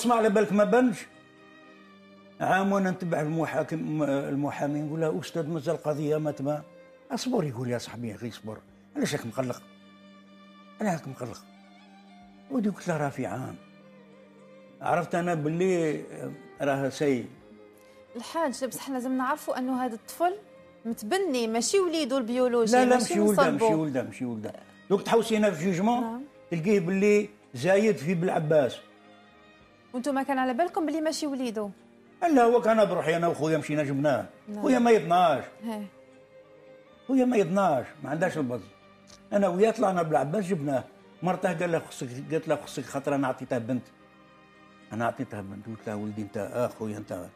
اسمع على بالك ما بانش. عام وأنا نتبع المحاكم المحامي نقول له أستاذ مازال القضية ما تبان اصبر يقول يا صاحبي غير اصبر. علاش راك مقلق؟ أنا راك مقلق. ودي قلت له راه في عام. عرفت أنا باللي راه سي. الحاج بصح لازم نعرفوا أنه هذا الطفل متبني ماشي وليدو البيولوجي لا لا ماشي ولده. ماشي ولده ماشي ولده. دوك تحوسي هنا في jugement نعم. تلقيه باللي زايد في بالعباس وأنتم ما كان على بالكم بلي ماشي وليدو. لا هو كان بروحي أنا وخويا مشينا جبناه. نعم. خويا ما يضناش. خويا ما يضناش ما عندهاش البز. أنا وياه طلعنا بالعباس جبناه. مرته قال لها خصك قالت لها خصك خاطر أنا عطيتها بنت. أنا عطيتها بنت. قلت لها ولدي أنت اخويا أنت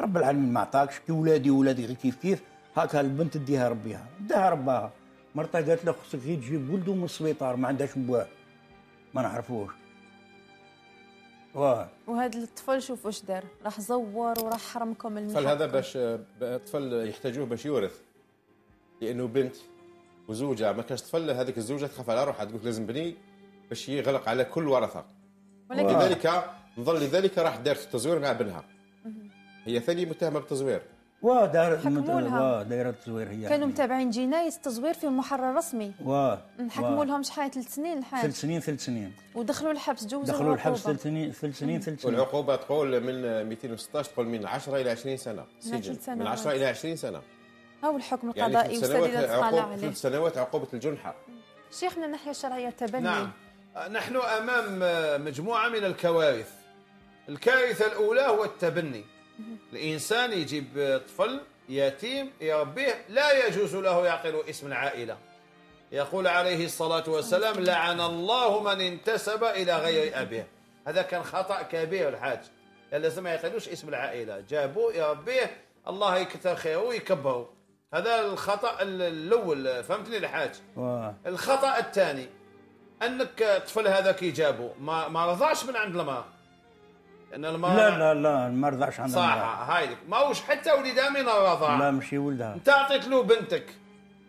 رب العالمين ما عطاكش. كي ولادي ولادي غير كيف كيف هاكا البنت ديها ربيها. داها رباها. مرته قالت له خصك غير تجيب ولده من السبيطار. ما عندهاش بواه. ما نعرفوش. واه وهذا الطفل شوف واش دار. راح زور وراح حرمكم الطفل المحقق هذا باش الطفل يحتاجوه باش يورث. لأنه بنت وزوجة. ما كانش طفل هذيك الزوجة تخاف على روحها. تقول لازم بني باش يغلق على كل ورثة. ولكن لذلك نظن لذلك راح دارت التزوير مع ابنها هي ثاني متهمة بالتزوير واه دار حكموا دايرة التزوير هي. كانوا متابعين جنايه التزوير في محرر رسمي. واه نحكموا واه. لهم شحال؟ ثلاث سنين الحاج ثلاث سنين ثلاث سنين. ودخلوا الحبس جوزوا دخلوا الحبس. ثلاث سنين ثلاث سنين ثلاث سنين. والعقوبة تقول من 216 تقول من 10 إلى 20 سنة. سجن. من سنوات. 10 إلى 20 سنة. هاو الحكم يعني القضائي تطلع عقوبه عليه. ثلاث سنوات عقوبة الجنحة. شيخ من الناحيه الشرعية التبني نعم. نحن أمام مجموعة من الكوارث. الكارثة الأولى هو التبني. الإنسان يجيب طفل يتيم يربيه لا يجوز له يعقل اسم العائلة. يقول عليه الصلاة والسلام لعن الله من انتسب إلى غير أبيه. هذا كان خطأ كبير الحاج. لازم ما يعقلوش اسم العائلة. جابوه يربيه الله يكثر خيره ويكبره. هذا الخطأ الأول فهمتني الحاج؟ واه الخطأ الثاني أنك الطفل هذا كي جابه ما ما رضاش من عند المرأة. لأن المراه لا لا لا ما رضعش عندها صح هايدك. ماهوش حتى ولدها من الرضاعه لا ماشي ولدها. أنت أعطيت له بنتك.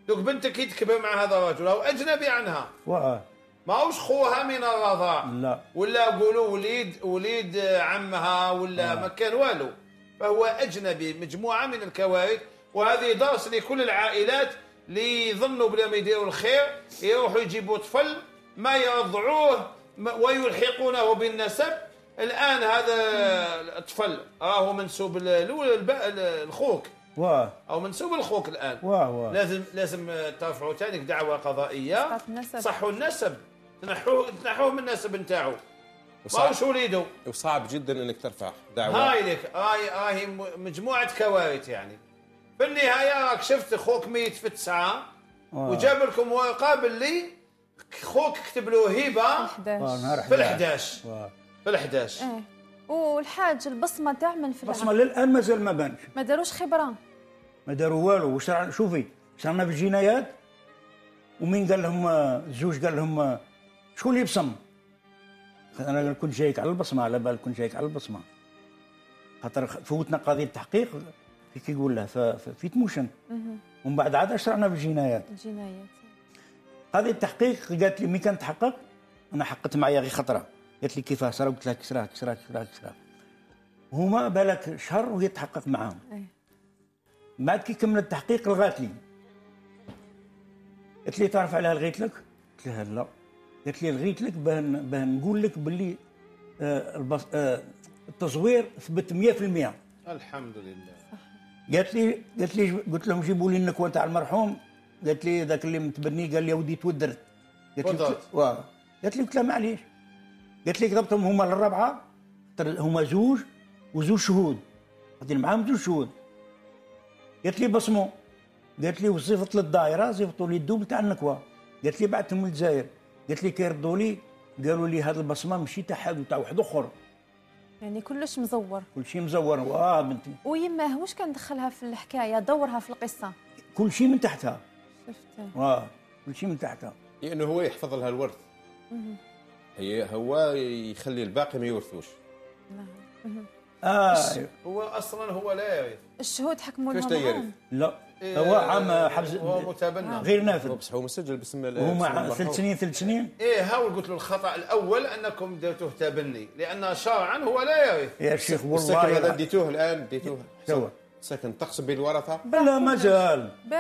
دوك بنتك تكبر مع هذا الرجل هو أجنبي عنها. واه ماهوش خوها من الرضاع لا. ولا قولوا وليد وليد عمها ولا ما كان والو. فهو أجنبي مجموعة من الكوارث. وهذه درس لكل العائلات اللي يظنوا بلا ما يديروا الخير يروحوا يجيبوا طفل ما يرضعوه ويلحقونه بالنسب الآن هذا الطفل راهو منسوب الأول الب- الخوك. واه أو منسوب الخوك الآن. واه واه لازم لازم ترفعوا ثاني دعوة قضائية. صحوا النسب. تنحوه تنحوه من النسب نتاعو. وصعب, ماهوش وليده وصعب جدا إنك ترفع دعوة. هاي لك هاي هاي م- مجموعة كوارث يعني. في النهاية راك شفت خوك ميت في التسعه. وجاب لكم ورقه باللي خوك كتب له هبة واه 11 نهار في ال 11 11 واه في ال 11 إيه. والحاج البصمة تعمل في بصمة العقل للان مازال ما بانش ما داروش خبرة. ما داروا والو. واش راه- شوفي صرنا في الجنايات؟ ومين قال لهم الزوج قال لهم شكون اللي يبصم أنا كنت جايك على البصمة على بال كنت جايك على البصمة. خاطر فوتنا قضية التحقيق في كي يقول له في تموشن. ومن بعد عاد اشرعنا في الجنايات؟ الجنايات. قضية التحقيق قالت لي مين كان تحقق؟ أنا حققت معايا غير خطرة. قالت لي كيفاه صرا قلت لها كسراه كسراه كسراه كسراه هما بالك شهر وهي تحقق معاهم. إيه. بعد كي كملت التحقيق لغات لي. قالت لي تعرف عليها لغيت لك؟ قلت لها لا. قالت لي لغيت لك باه باه نقول لك باللي آه البص... آه التزوير ثبت 100% الحمد لله. قالت لي قالت لي قلت لهم جيبوا لي النكوه تاع المرحوم. قالت لي ذاك اللي متبني قال لي يا ودي تودرت. قالت لي تودرت. واه. قالت لي قلت لها معليش. قالت لي كتبتهم هما للرابعة تر- هما زوج وزوج شهود. خاطر معاهم زوج شهود. قالت لي بصموا قالت لي وصيفط للدائره صيفطوا لي الدوبل تاع النكوة. قالت لي بعثتهم للجزائر. قالت لي كي ردوا لي قالوا لي هذه البصمة ماشي تاع حد تاع واحد أخر. يعني كلش مزور. كل شيء مزور. واه بنتي. ويماه واش كان دخلها في الحكاية؟ دورها في القصة. كل شيء من تحتها. شفت واه كل شيء من تحتها. لأنه هو يحفظ لها الورث. هي هو يخلي الباقي ما يورثوش. نعم. آه. هو أصلا هو لا يرث. الشهود حكموا كيفاش لهم تيرث؟ عام. لا. إيه، هو عام حبس هو متبنى. غير نافذ. بصح هو مسجل باسم هما. ثلاث سنين ثلاث سنين؟ إيه هاول قلت له الخطأ الأول أنكم درتوه تبني لأن شرعا هو لا يرث. يا شيخ السكن هذا والله ديتوه الآن ديتوه؟ سكن تقسم بين الورثه بلا مجال. باه